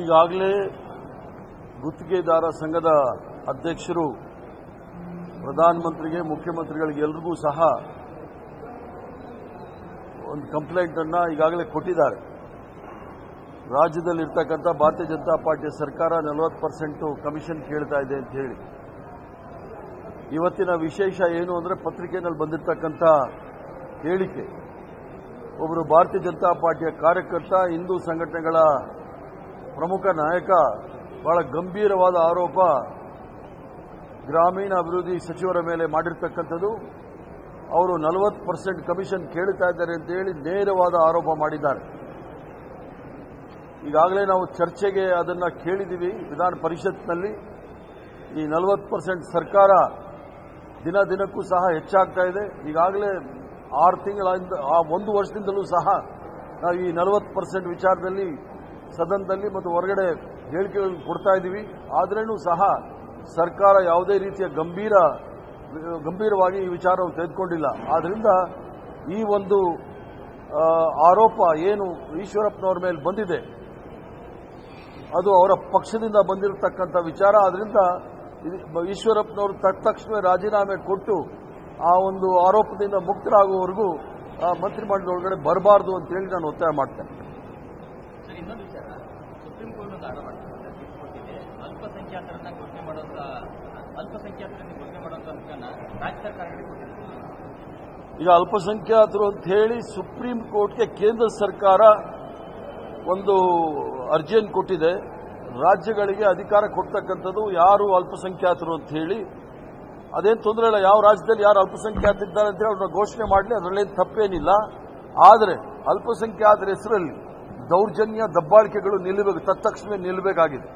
ಈಗಾಗಲೇ ಗುತ್ತಿಗೆದಾರ ಸಂಘದ ಅಧ್ಯಕ್ಷರು, ಪ್ರಧಾನಮಂತ್ರಿಗೆ, ಮುಖ್ಯಮಂತ್ರಿಗಳಿಗೆ ಎಲ್ರಿಗೂ ಸಹ ಒಂದು ಕಂಪ್ಲೇಂಟ್ ಅನ್ನ ಈಗಾಗಲೇ ಕೊಟ್ಟಿದ್ದಾರೆ. ರಾಜ್ಯದಲ್ಲಿರ್ತಕ್ಕಂಥ ಭಾರತೀಯ ಜನತಾ ಪಾರ್ಟಿಯ ಸರ್ಕಾರ ನಲವತ್ತು ಪರ್ಸೆಂಟ್ ಕಮಿಷನ್ ಕೇಳ್ತಾ ಇದೆ ಅಂತ ಹೇಳಿ. ಇವತ್ತಿನ ವಿಶೇಷ ಏನು ಅಂದರೆ ಪತ್ರಿಕೆಯಲ್ಲಿ ಬಂದಿರತಕ್ಕಂಥ ಹೇಳಿಕೆ. ಒಬ್ಬರು ಭಾರತೀಯ ಜನತಾ ಪಾರ್ಟಿಯ ಕಾರ್ಯಕರ್ತ, ಹಿಂದೂ ಸಂಘಟನೆಗಳ ಪ್ರಮುಖ ನಾಯಕ, ಬಹಳ ಗಂಭೀರವಾದ ಆರೋಪ ಗ್ರಾಮೀಣ ಅಭಿವೃದ್ಧಿ ಸಚಿವರ ಮೇಲೆ ಮಾಡಿರ್ತಕ್ಕಂಥದ್ದು. ಅವರು ನಲವತ್ತು ಪರ್ಸೆಂಟ್ ಕಮಿಷನ್ ಕೇಳ್ತಾ ಇದ್ದಾರೆ ಅಂತ ಹೇಳಿ ನೇರವಾದ ಆರೋಪ ಮಾಡಿದ್ದಾರೆ. ಈಗಾಗಲೇ ನಾವು ಚರ್ಚೆಗೆ ಅದನ್ನ ಕೇಳಿದ್ದೀವಿ ವಿಧಾನ ಪರಿಷತ್ನಲ್ಲಿ. ಈ ನಲವತ್ತು ಪರ್ಸೆಂಟ್ ಸರ್ಕಾರ ದಿನ ದಿನಕ್ಕೂ ಸಹ ಹೆಚ್ಚಾಗ್ತಾ ಇದೆ. ಈಗಾಗಲೇ ಆರು ತಿಂಗಳಿಂದ ಆ ಒಂದು ವರ್ಷದಿಂದಲೂ ಸಹ ನಾವು ಈ ನಲವತ್ತು ಪರ್ಸೆಂಟ್ ವಿಚಾರದಲ್ಲಿ ಸದನದಲ್ಲಿ ಮತ್ತು ಹೊರಗಡೆ ಹೇಳಿಕೆಗಳನ್ನು ಕೊಡ್ತಾ ಇದ್ದೀವಿ. ಆದ್ರೂ ಸಹ ಸರ್ಕಾರ ಯಾವುದೇ ರೀತಿಯ ಗಂಭೀರ, ಗಂಭೀರವಾಗಿ ಈ ವಿಚಾರವನ್ನು ತೆಗೆದುಕೊಂಡಿಲ್ಲ. ಆದ್ದರಿಂದ ಈ ಒಂದು ಆರೋಪ ಏನು ಈಶ್ವರಪ್ಪನವರ ಮೇಲೆ ಬಂದಿದೆ, ಅದು ಅವರ ಪಕ್ಷದಿಂದ ಬಂದಿರತಕ್ಕಂಥ ವಿಚಾರ. ಆದ್ದರಿಂದ ಈಶ್ವರಪ್ಪನವರು ತಕ್ಷಣವೇ ರಾಜೀನಾಮೆ ಕೊಟ್ಟು ಆ ಒಂದು ಆರೋಪದಿಂದ ಮುಕ್ತರಾಗುವವರೆಗೂ ಮಂತ್ರಿಮಂಡಲದೊಳಗಡೆ ಬರಬಾರದು ಅಂತ ಹೇಳಿ ನಾನು ಒತ್ತಾಯ ಮಾಡ್ತೇನೆ. ಇನ್ನೊಂದು ವಿಚಾರ, ಸುಪ್ರೀಂ ಕೋರ್ಟ್ ಒಂದು ಮಾಡ್ತಿದೆ ತೀರ್ಪು ಕೊಟ್ಟಿದೆ ಅಲ್ಪಸಂಖ್ಯಾತರನ್ನ ಘೋಷಣೆ ಮಾಡುವಂತ, ಅಲ್ಪಸಂಖ್ಯಾತರನ್ನು ಘೋಷಣೆ ಮಾಡುವಂತ ಹಕ್ಕನ್ನ ರಾಜ್ಯ ಸರ್ಕಾರಗಳಿಗೆ ಕೊಟ್ಟಿದೆ ಈಗ ಅಲ್ಪಸಂಖ್ಯಾತರು ಅಂತ ಹೇಳಿ ಸುಪ್ರೀಂ ಕೋರ್ಟ್ಗೆ ಕೇಂದ್ರ ಸರ್ಕಾರ ಒಂದು ಅರ್ಜಿಯನ್ನು ಕೊಟ್ಟಿದೆ. ರಾಜ್ಯಗಳಿಗೆ ಅಧಿಕಾರ ಕೊಡ್ತಕ್ಕಂಥದ್ದು ಯಾರು ಅಲ್ಪಸಂಖ್ಯಾತರು ಅಂತ ಹೇಳಿ. ಅದೇನು ತೊಂದರೆ ಇಲ್ಲ, ಯಾವ ರಾಜ್ಯದಲ್ಲಿ ಯಾರು ಅಲ್ಪಸಂಖ್ಯಾತರಿದ್ದಾರೆ ಅಂತ ಹೇಳಿ ಅವ್ರನ್ನ ಘೋಷಣೆ ಮಾಡಲಿ, ಅದರಲ್ಲೇನು ತಪ್ಪೇನಿಲ್ಲ. ಆದರೆ ಅಲ್ಪಸಂಖ್ಯಾತರ ಹೆಸರಲ್ಲಿ ದೌರ್ಜನ್ಯ ದಬ್ಬಾಳಿಕೆಗಳು ನಿಲ್ಲಬೇಕು ತತ್ಕ್ಷಣ ನಿಲ್ಲಬೇಕಾಗಿದೆ